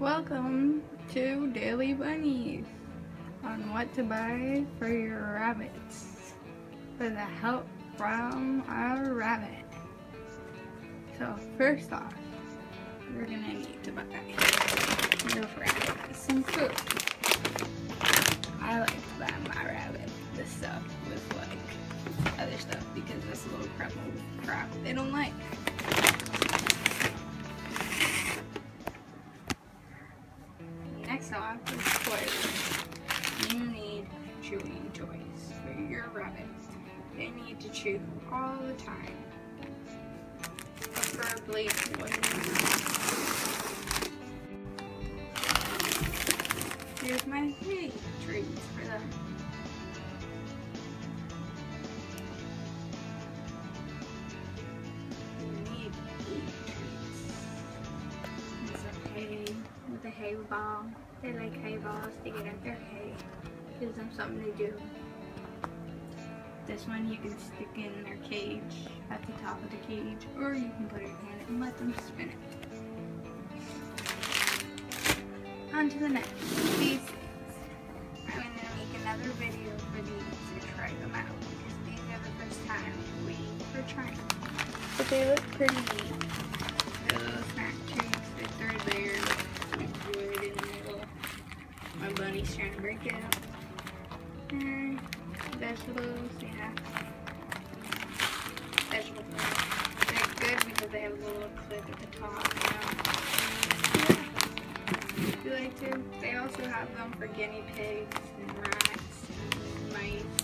Welcome to Daily Bunnies on what to buy for your rabbits with the help from our rabbit. So first off, we're gonna need to buy your rabbit some food. I like to buy my rabbit this stuff with like other stuff because this little crap crap they don't like. Off is. You need chewing toys for your rabbits. They need to chew all the time. Preferably one. Here's my hay treats for them. You need hay treats. A hay ball. They like hay balls to get at their hay. Gives them something to do. This one you can stick in their cage at the top of the cage or you can put it in and let them spin it. On to the next. These. I'm going to make another video for these to try them out because these are the first time we are trying. But they look pretty neat. Snack treats. They're third layer with wood in the middle. My bunny's trying to break it out. And vegetables, yeah. Vegetables. They're good because they have a little clip at the top. You know? If you like to. They also have them for guinea pigs and rats and mice,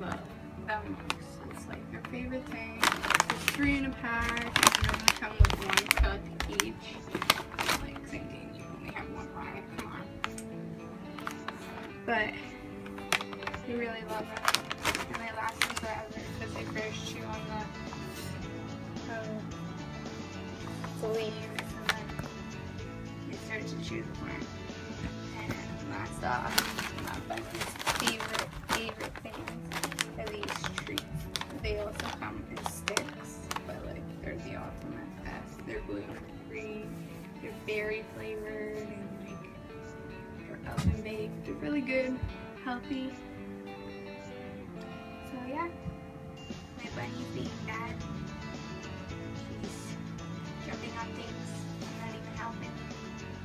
have uh, gum It's like their favorite thing. It's three in a pack, and they come with one cup each. Like thinking you only have one on. But they really love it, and they last them forever because they first chew on the, uh, the leaves, and then they start to chew the corn. And last off, my favorite, favorite treats. Come in sticks, but like they're the ultimate best. They're gluten free, they're berry flavored, and like they're oven baked. They're really good, healthy. So yeah, my bunny's being bad. She's jumping on things, not even helping.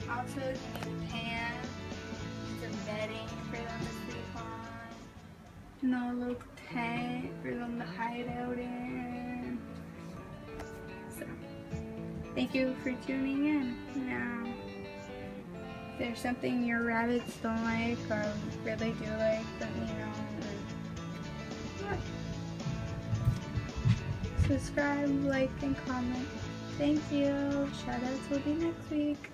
Also, you need a pan, some bedding for a little tent for them to hide out in. So, thank you for tuning in. Now, if there's something your rabbits don't like or really do like, let me know. Subscribe, like, and comment. Thank you. Shoutouts will be next week.